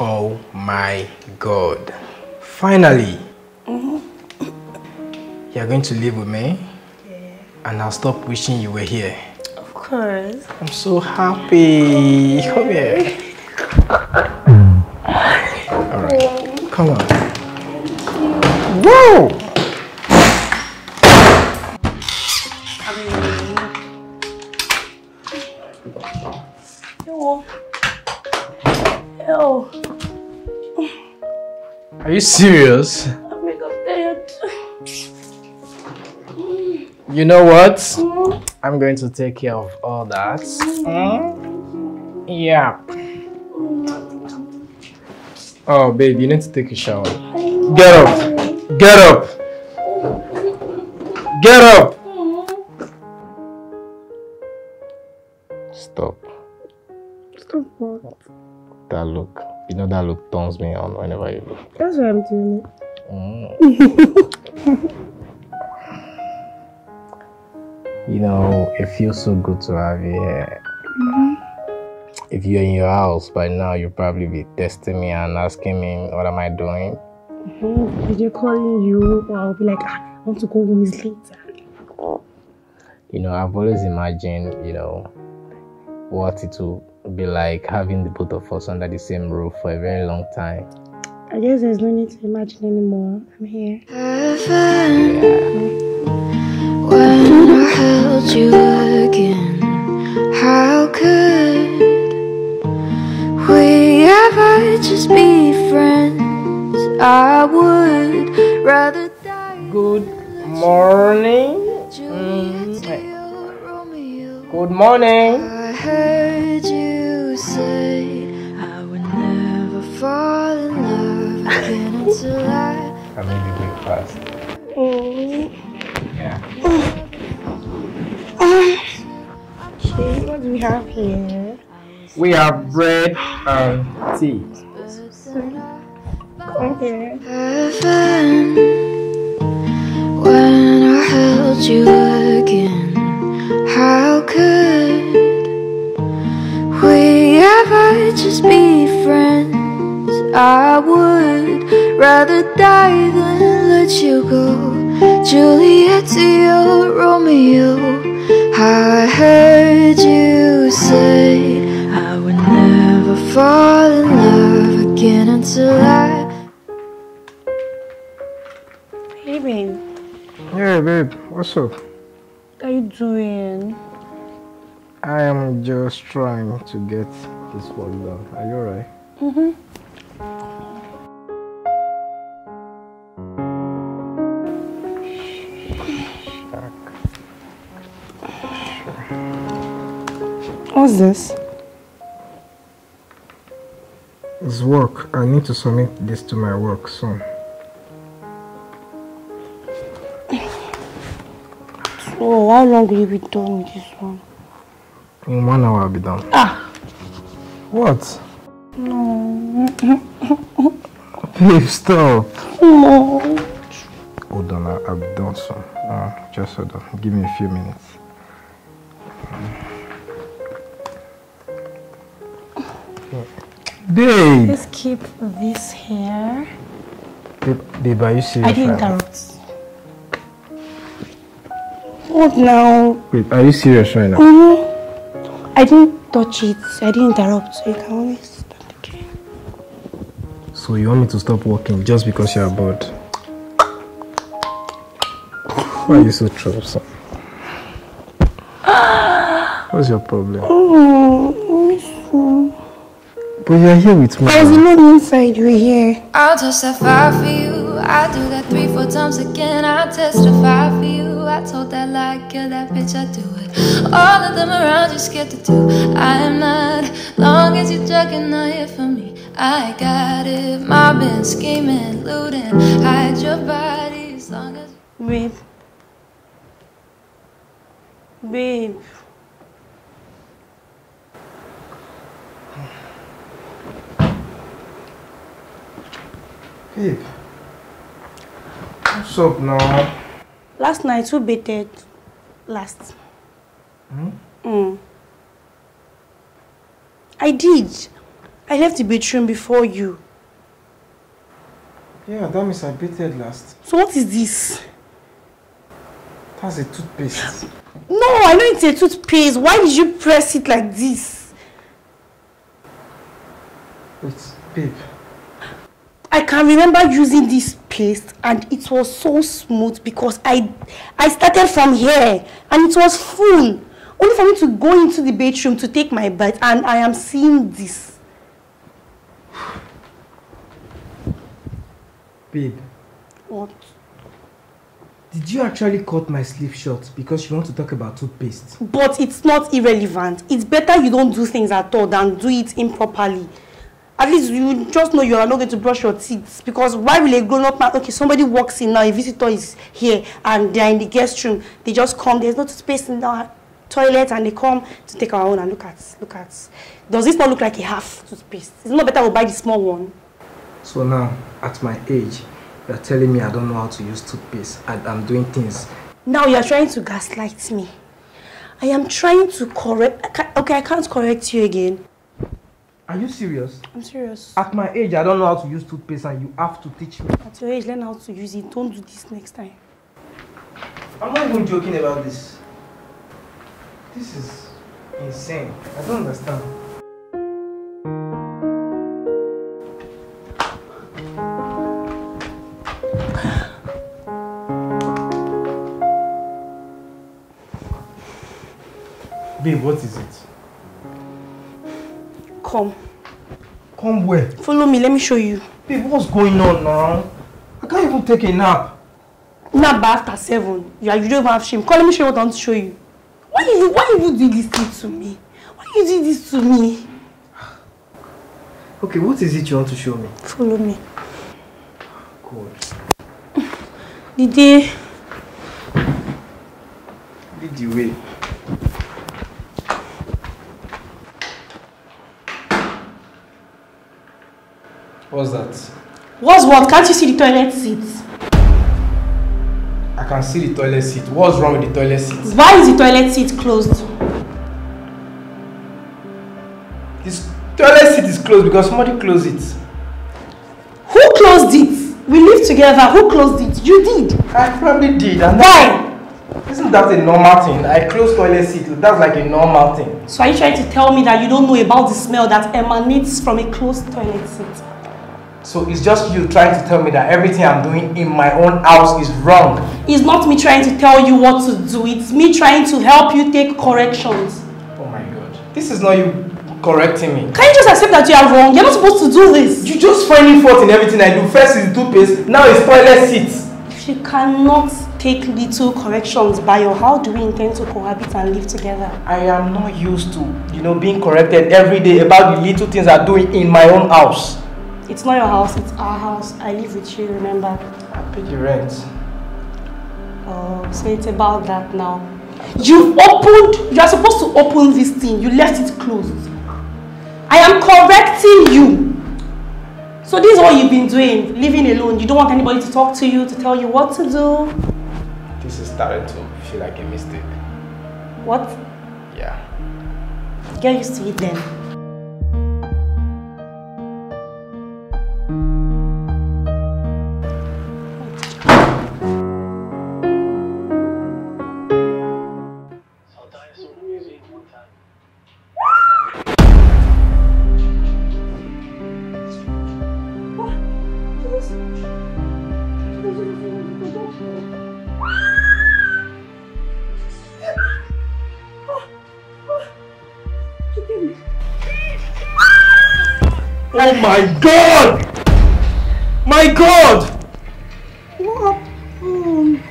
Oh my god. Finally! Mm-hmm. You're going to live with me? Yeah. And I'll stop wishing you were here. Of course. I'm so happy. Come here. Alright. Come on. Whoa! Are you serious? I'm. You know what? Mm. I'm going to take care of all that. Mm. Yeah. Oh, babe, you need to take a shower. Get up. Get up. Get up. Stop. Stop what? That look. You know that look turns me on whenever you look. That's why I'm doing it. Mm. you know, it feels so good to have you here. Mm -hmm. If you're in your house by now, you'll probably be testing me and asking me, what am I doing? -hmm. Video calling you, or I'll be like, ah, I want to go home later. You know, I've always imagined, you know, what it will be like having the both of us under the same roof for a very long time. I guess there's no need to imagine anymore. I'm here. Heaven, yeah. When I held you again, how could we ever just be friends? I would rather die. Good morning. Mm. Good morning I heard you say I would never fall in love again until I. I made you breakfast. Mm. Yeah. Okay, what do we have here? We have bread and tea. Okay. Heaven, when I held you again, how could we ever just be friends? I would rather die than let you go Juliet to your Romeo I heard you say I would never fall in love again until I Hey babe, what's up? What are you doing? I am just trying to get this work done. Are you alright? Mm-hmm. What's this? It's work. I need to submit this to my work soon. How long will you be done with this one? In one hour I'll be done. Ah! What? No. Babe, stop. No. Hold on, I'll be done soon. Uh, just hold on. Give me a few minutes. Babe! Let's keep this here. Babe, babe are you serious? I didn't interrupt. What now? Wait, are you serious right now? Mm -hmm. I didn't touch it. I didn't interrupt. So you can always start again. So you want me to stop working just because you're bored? Why are you so troublesome? What's your problem? Oh, but you're here with me. I was alone inside. You're here. I'll testify for you. I do that three, four times again. I'll testify for you. I told that lie, kill that bitch, I do it. All of them around you scared to do. I am not, long as you're joking, not here for me. I got it, mobbing, scheming, looting, hide your body as long as. Babe. Babe. Babe. What's up now? Last night, who baited last? Hmm? Mm. I did. I left the bedroom before you. Yeah, that means I baited last. So what is this? That's a toothpaste. No, I know it's a toothpaste. Why did you press it like this? Wait, babe. I can remember using this paste and it was so smooth because I I started from here and it was full. Only for me to go into the bedroom to take my bath and I am seeing this. Babe, What? did you actually cut my sleeve short because you want to talk about toothpaste? But it's not irrelevant. It's better you don't do things at all than do it improperly. At least you just know you are not going to brush your teeth. Because why will a grown-up man, okay, somebody walks in now, a visitor is here, and they're in the guest room. They just come, there's no space in the toilet, and they come to take our own and look at, look at. Does this not look like a half toothpaste? It's not better we buy the small one. So now, at my age, you're telling me I don't know how to use toothpaste and I'm doing things. Now you're trying to gaslight me. I am trying to correct, okay, I can't correct you again. Are you serious? I'm serious. At my age, I don't know how to use toothpaste and you have to teach me. At your age, learn how to use it. Don't do this next time. I'm not even joking about this. This is insane. I don't understand. Babe, what is it? Come, Come where? follow me. Let me show you. Babe, what's going on now? I can't even take a nap. Now by after seven, are, you don't even have shame. Come, let me show you what I want to show you. Why you why you do this thing to me? Why you do this to me? Okay, what is it you want to show me? Follow me. God, The day lead What's that? what's what? Can't you see the toilet seat? I can see the toilet seat. What's wrong with the toilet seat? Why is the toilet seat closed? This toilet seat is closed because somebody closed it. Who closed it? We live together. Who closed it? You did. I probably did. And Why? Isn't that a normal thing? I close toilet seat. That's like a normal thing. So are you trying to tell me that you don't know about the smell that emanates from a closed toilet seat? So it's just you trying to tell me that everything I'm doing in my own house is wrong. It's not me trying to tell you what to do. It's me trying to help you take corrections. Oh my god. This is not you correcting me. Can you just accept that you are wrong? You're not supposed to do this. You just finding fault in everything I do. First is the toothpaste, now it's toilet seat. If you cannot take little corrections by your, how do we intend to cohabit and live together? I am not used to, you know, being corrected every day about the little things I'm doing in my own house. It's not your house, it's our house. I live with you, remember? I pay the rent. Oh, so it's about that now. You opened, you are supposed to open this thing. You left it closed. I am correcting you. So this is what you've been doing, living alone. You don't want anybody to talk to you, to tell you what to do. This is starting to feel like a mistake. What? Yeah. Get used to it then. Oh my god! My god! What happened?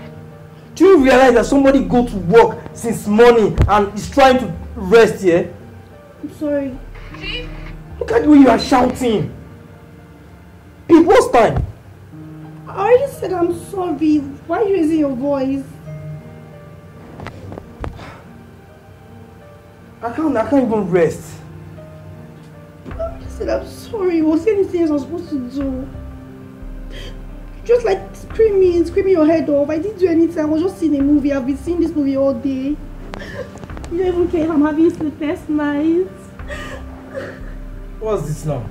Do you realize that somebody go to work since morning and is trying to rest here? I'm sorry. Chief? Look at the way you are shouting. Babe, what's time? I already said I'm sorry. Why are you raising your voice? I can't, I can't even rest. Said I'm sorry. Was there anything else I was supposed to do? just like screaming, screaming your head off. I didn't do anything. I was just seeing a movie. I've been seeing this movie all day. You don't even care if I'm having sleepless nights. What's this now?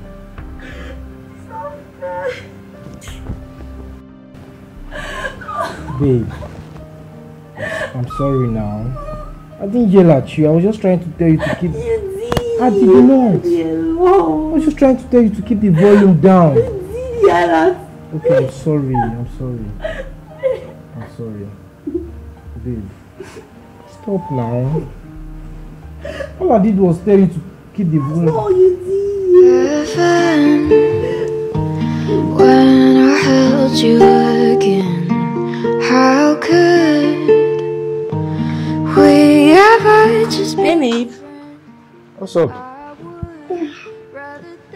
Babe, I'm sorry now. I didn't yell at you. I was just trying to tell you to keep. You did. I did not. Yellow. I was just trying to tell you to keep the volume down. You did yell at Okay, I'm sorry. I'm sorry. I'm sorry. Babe, stop now. All I did was tell you to keep the volume. Oh, you did. When I held you again, how could we ever just be? Hey, babe. What's up?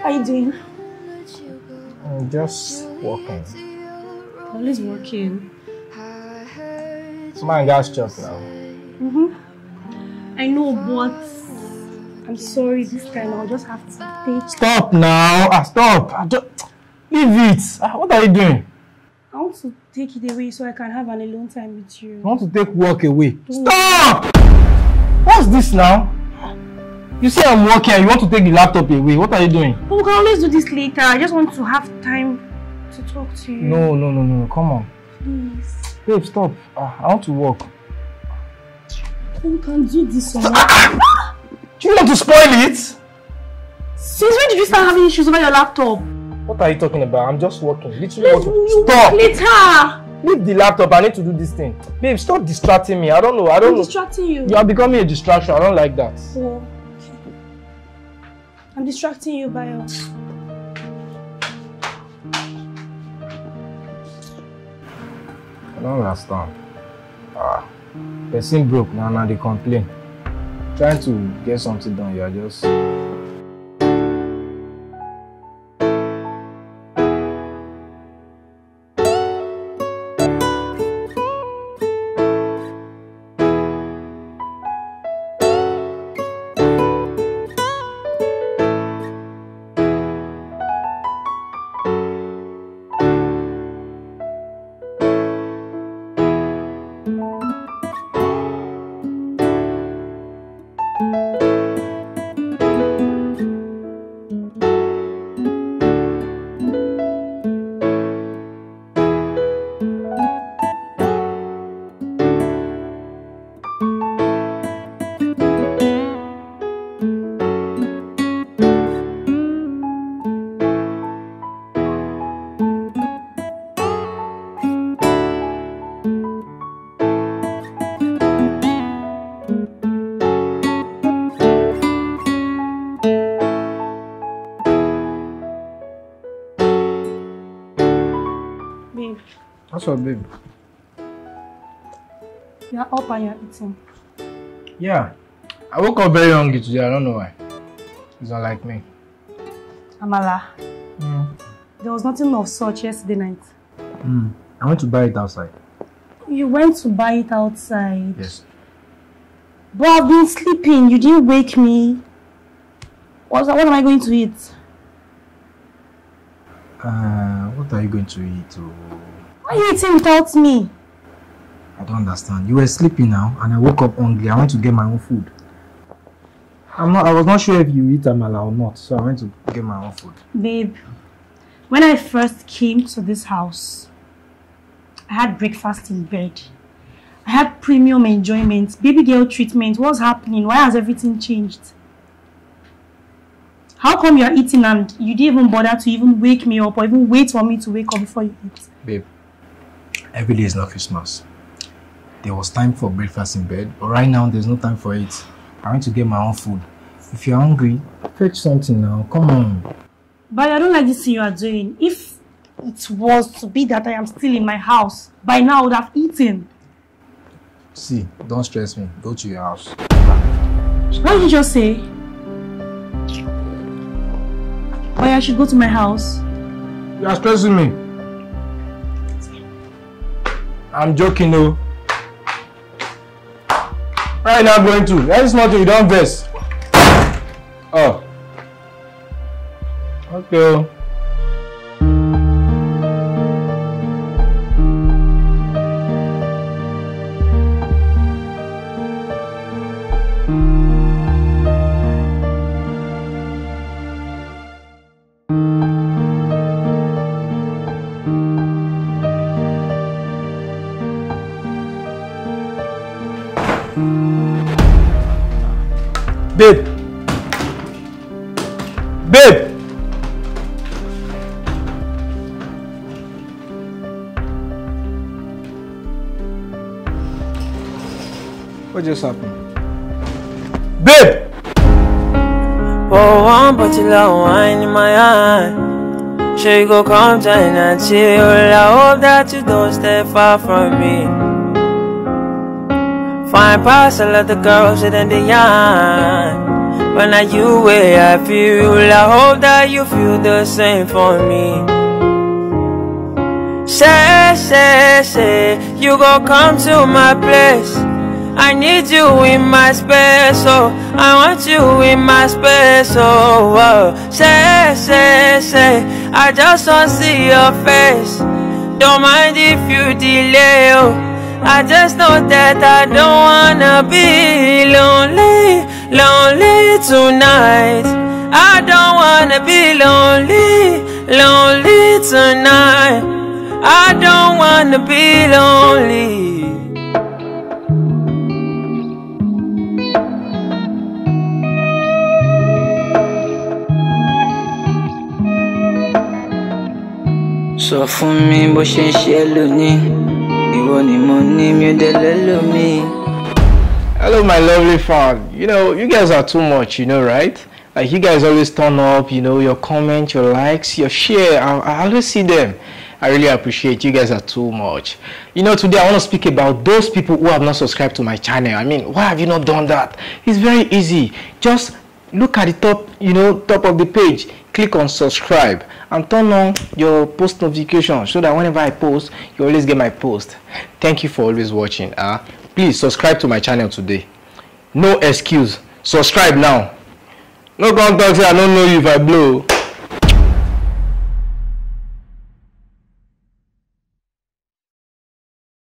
How you doing? I'm just walking. Always working. Man, gas chop now. Mm-hmm. I know, but I'm sorry this time. I'll just have to take. Stop now. Ah, stop. I just... Leave it. Ah, what are you doing? I want to take it away so I can have an alone time with you. You want to take work away? Stop! What's this now? You say I'm working you want to take the laptop away. What are you doing? But we can always do this later. I just want to have time to talk to you. No, no, no, no. Come on. Please. Babe, stop. Ah, I want to work. We can do this or Do you want to spoil it? Since when did you start having issues over your laptop? What are you talking about? I'm just working. Literally Let's working. Stop! later. Leave the laptop. I need to do this thing. Babe, stop distracting me. I don't know. I I'm don't know. distracting you. You are becoming a distraction. I don't like that. Oh, okay. I'm distracting you, Bayo. I don't understand. Ah, person broke now, now they complain. Trying to get something done, you are just. Babe, What's up, babe? you're up and you're eating. Yeah. I woke up very hungry today. I don't know why. It's not like me. Amala, Mm. there was nothing of such yesterday night. Mm. I went to buy it outside. You went to buy it outside. Yes. But I've been sleeping. You didn't wake me. That? What am I going to eat? Uh, what are you going to eat? Oh, Why are you eating without me? I don't understand. You were sleeping now, and I woke up hungry. I went to get my own food. I'm not. I was not sure if you eat amala or not, so I went to get my own food. Babe, when I first came to this house, I had breakfast in bed. I had premium enjoyment, baby girl treatment. What's happening? Why has everything changed? How come you're eating and you didn't even bother to even wake me up or even wait for me to wake up before you eat? Babe, every day is not Christmas. There was time for breakfast in bed, but right now there's no time for it. I want to get my own food. If you're hungry, fetch something now. Come on. But I don't like this thing you are doing. If it was to be that I am still in my house, by now I would have eaten. See, don't stress me. Go to your house. What did you just say? Why I should go to my house? You are stressing me. I'm joking, though. Right now, going to. That is not you. Don't vex. Oh. Okay. Babe. Babe. What just happened? Babe! Pour one bottle of wine in my hand. Sure you go come join and chill. I hope that you don't stay far from me. Fine parcel of the girls in the yarn. When are you where I feel? I hope that you feel the same for me. Say, say, say, you go come to my place. I need you in my space, oh I want you in my space, oh, oh. Say, say, say I just want to see your face Don't mind if you delay, oh I just know that I don't wanna be lonely, lonely tonight. I don't wanna be lonely, lonely tonight. I don't wanna be lonely. Sọ fún mi bó ṣe ń ṣe lónìí. Ìwọ ni mo ní mi ò délé lómi. Hello, my lovely fan. You know, you guys are too much, you know, right? Like, you guys always turn up, you know, your comments, your likes, your share. I, I always see them. I really appreciate you guys are too much. You know, today I want to speak about those people who have not subscribed to my channel. I mean, why have you not done that? It's very easy. Just look at the top, you know, top of the page. Click on subscribe and turn on your post notification so that whenever I post, you always get my post. Thank you for always watching. Uh, please subscribe to my channel today. No excuse. Subscribe now. No contact say I don't know you if I blow.